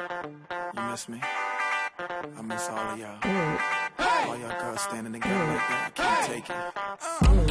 You miss me? I miss all of y'all. All y'all girls standing together like that. I can't take it. Uh.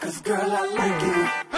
Cause girl, I like it.